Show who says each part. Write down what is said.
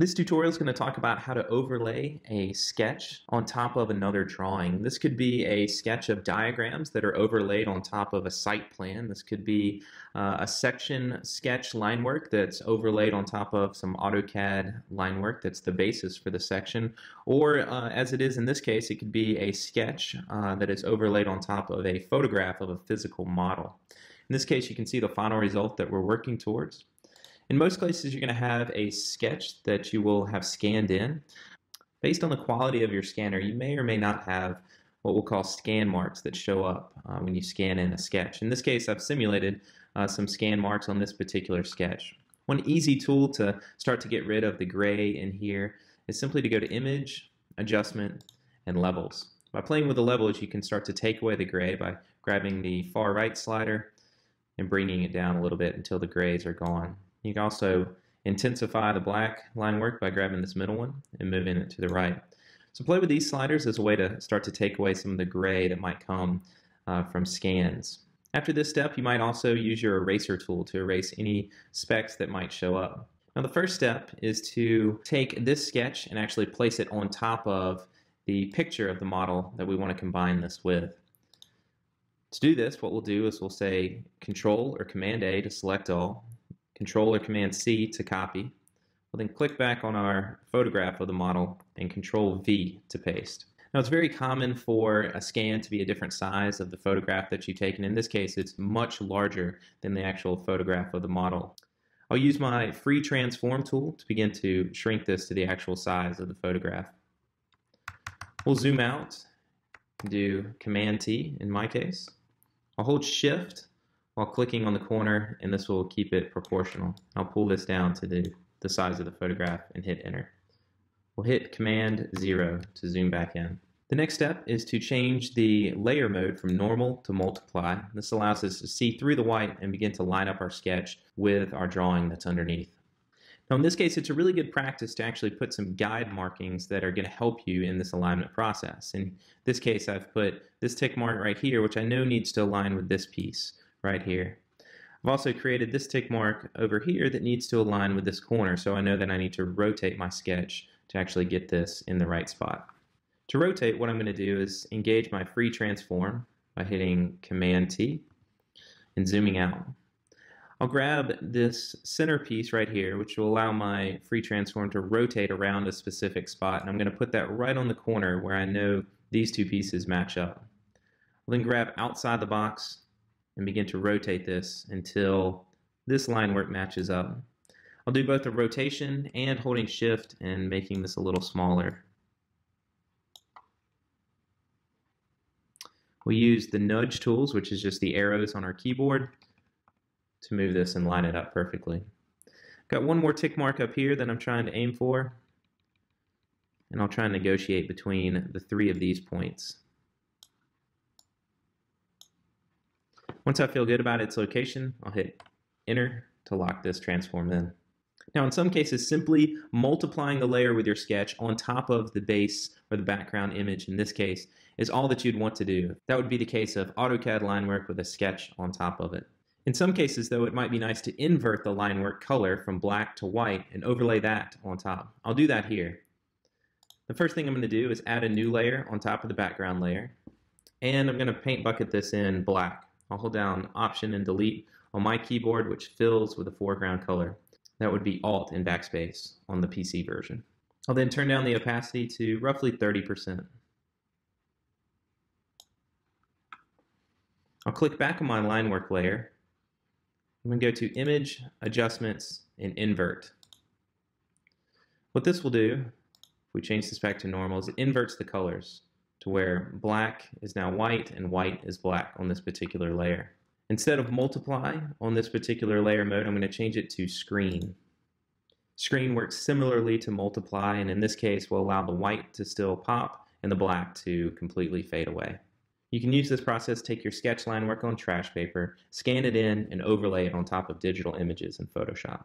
Speaker 1: This tutorial is going to talk about how to overlay a sketch on top of another drawing. This could be a sketch of diagrams that are overlaid on top of a site plan. This could be uh, a section sketch line work that's overlaid on top of some AutoCAD line work that's the basis for the section. Or uh, as it is in this case, it could be a sketch uh, that is overlaid on top of a photograph of a physical model. In this case, you can see the final result that we're working towards. In most cases, you're going to have a sketch that you will have scanned in. Based on the quality of your scanner, you may or may not have what we'll call scan marks that show up uh, when you scan in a sketch. In this case, I've simulated uh, some scan marks on this particular sketch. One easy tool to start to get rid of the gray in here is simply to go to Image, Adjustment, and Levels. By playing with the levels, you can start to take away the gray by grabbing the far right slider and bringing it down a little bit until the grays are gone. You can also intensify the black line work by grabbing this middle one and moving it to the right. So play with these sliders as a way to start to take away some of the gray that might come uh, from scans. After this step, you might also use your eraser tool to erase any specks that might show up. Now the first step is to take this sketch and actually place it on top of the picture of the model that we want to combine this with. To do this, what we'll do is we'll say Control or Command A to select all, Control or Command C to copy. We'll then click back on our photograph of the model and Control V to paste. Now it's very common for a scan to be a different size of the photograph that you've taken. In this case, it's much larger than the actual photograph of the model. I'll use my free transform tool to begin to shrink this to the actual size of the photograph. We'll zoom out, do Command T in my case. I'll hold Shift while clicking on the corner and this will keep it proportional. I'll pull this down to the, the size of the photograph and hit enter. We'll hit command zero to zoom back in. The next step is to change the layer mode from normal to multiply. This allows us to see through the white and begin to line up our sketch with our drawing that's underneath. Now in this case, it's a really good practice to actually put some guide markings that are going to help you in this alignment process. In this case, I've put this tick mark right here, which I know needs to align with this piece right here. I've also created this tick mark over here that needs to align with this corner so I know that I need to rotate my sketch to actually get this in the right spot. To rotate, what I'm going to do is engage my free transform by hitting Command T and zooming out. I'll grab this center piece right here, which will allow my free transform to rotate around a specific spot. And I'm going to put that right on the corner where I know these two pieces match up. I'll then grab outside the box and begin to rotate this until this line work matches up. I'll do both the rotation and holding shift and making this a little smaller. We use the nudge tools, which is just the arrows on our keyboard, to move this and line it up perfectly. Got one more tick mark up here that I'm trying to aim for, and I'll try and negotiate between the three of these points. Once I feel good about its location, I'll hit enter to lock this transform in. Now in some cases, simply multiplying the layer with your sketch on top of the base or the background image in this case is all that you'd want to do. That would be the case of AutoCAD line work with a sketch on top of it. In some cases though, it might be nice to invert the line work color from black to white and overlay that on top. I'll do that here. The first thing I'm going to do is add a new layer on top of the background layer. And I'm going to paint bucket this in black. I'll hold down Option and Delete on my keyboard, which fills with a foreground color. That would be Alt and Backspace on the PC version. I'll then turn down the opacity to roughly 30%. I'll click back on my line work layer. I'm going to go to Image, Adjustments, and Invert. What this will do, if we change this back to normal, is it inverts the colors to where black is now white and white is black on this particular layer. Instead of multiply on this particular layer mode, I'm going to change it to screen. Screen works similarly to multiply, and in this case will allow the white to still pop and the black to completely fade away. You can use this process, take your sketch line work on trash paper, scan it in, and overlay it on top of digital images in Photoshop.